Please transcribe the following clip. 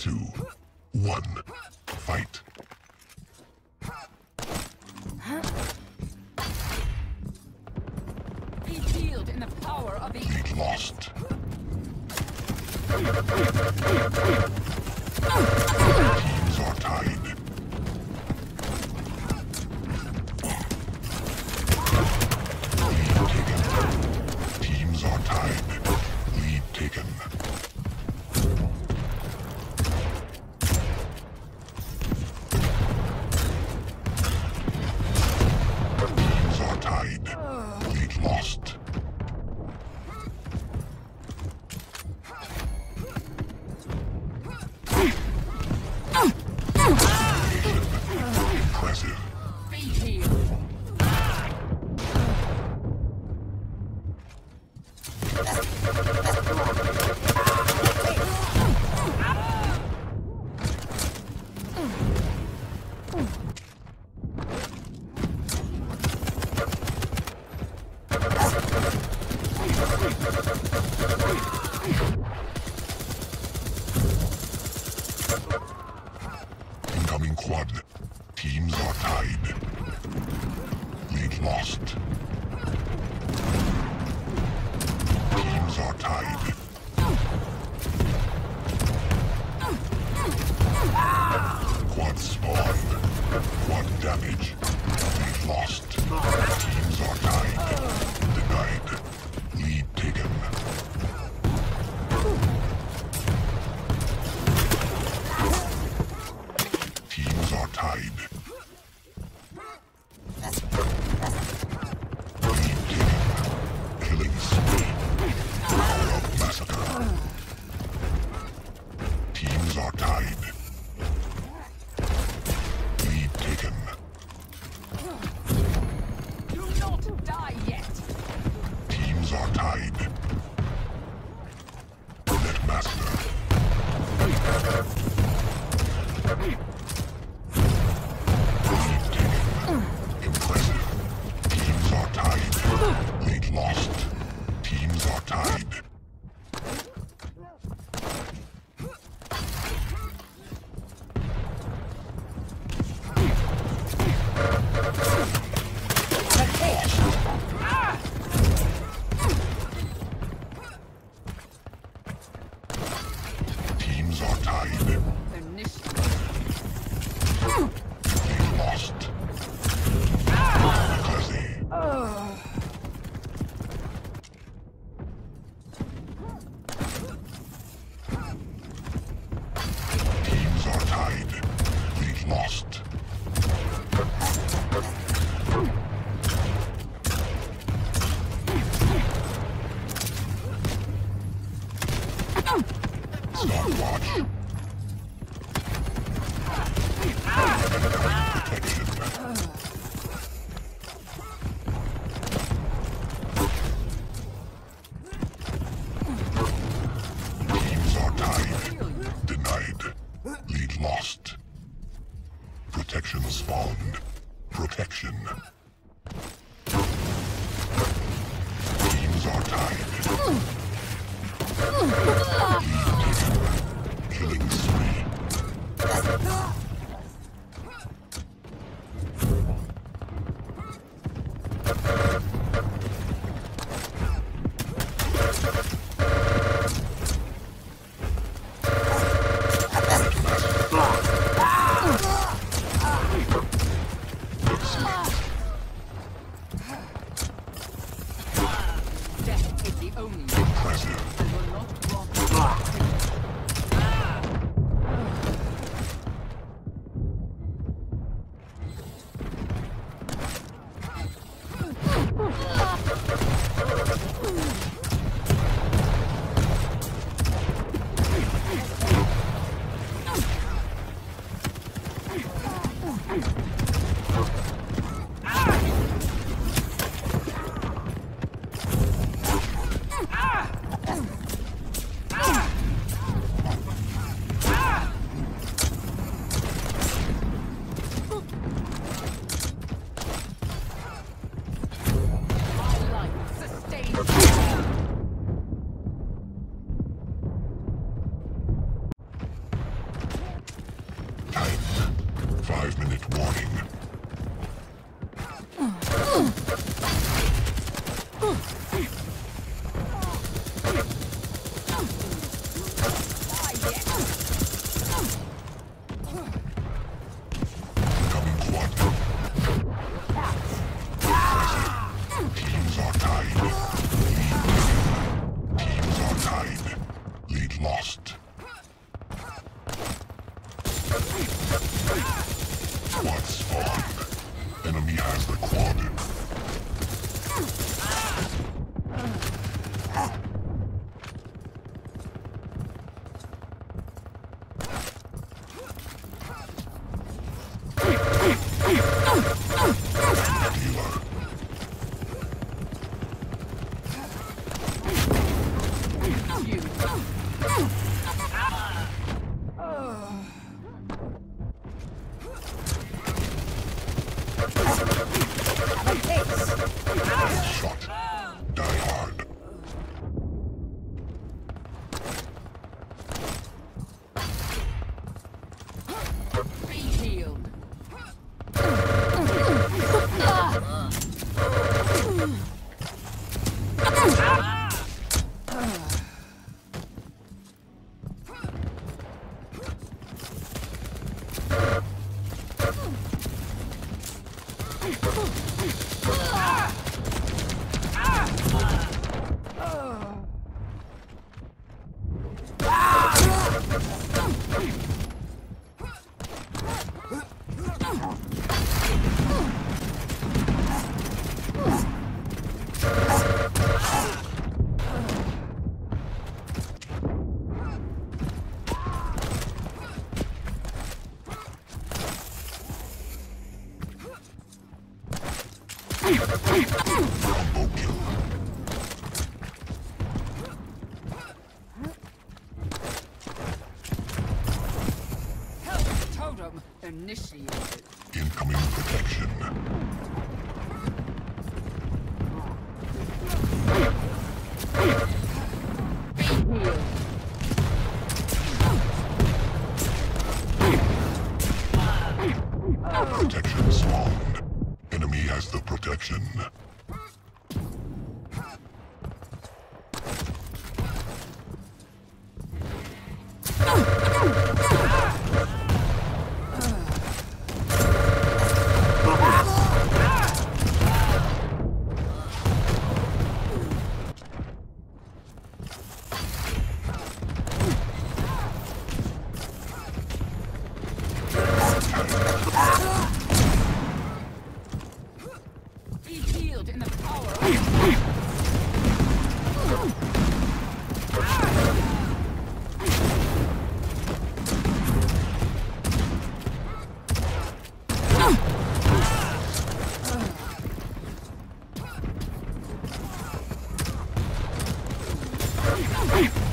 two, one, fight. Be healed in the power of the... Get lost. Incoming. Teams are tied. Lead lost. damage. We've lost. Protection. Teams are tied. Killing spree. only. The prisoner. You will not. Oh. あっ! initiated. Incoming protection. Protection spawned. Enemy has the protection. life!